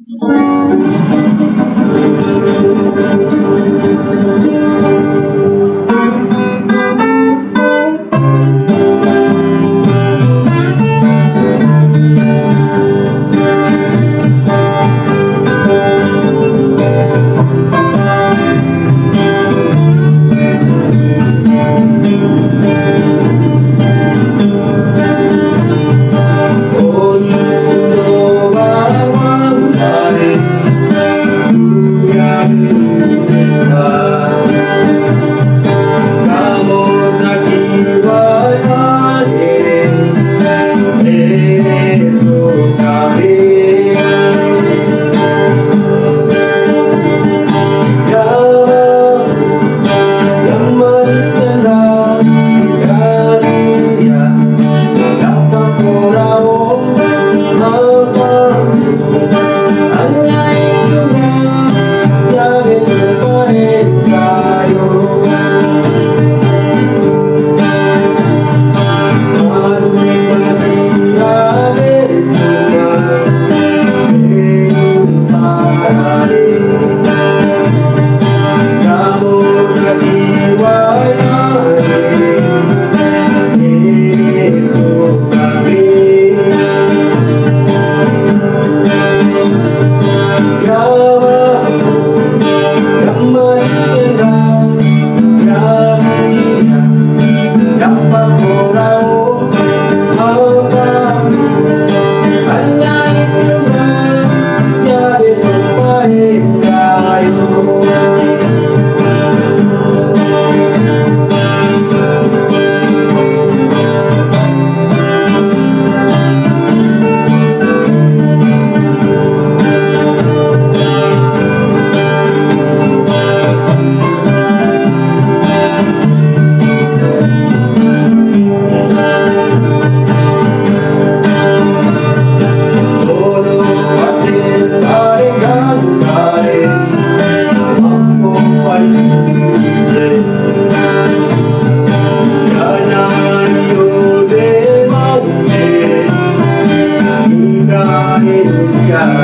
Thank you. Yeah.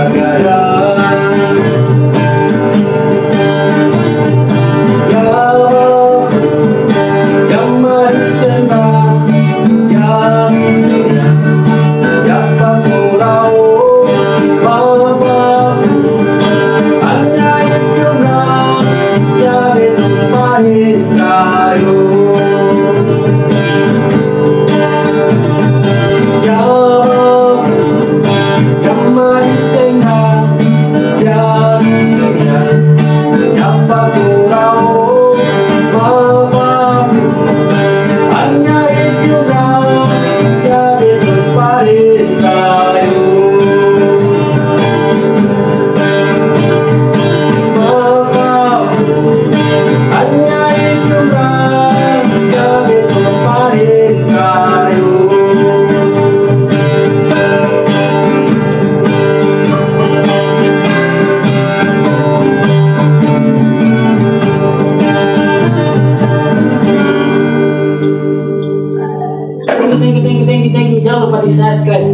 jangan lupa di subscribe.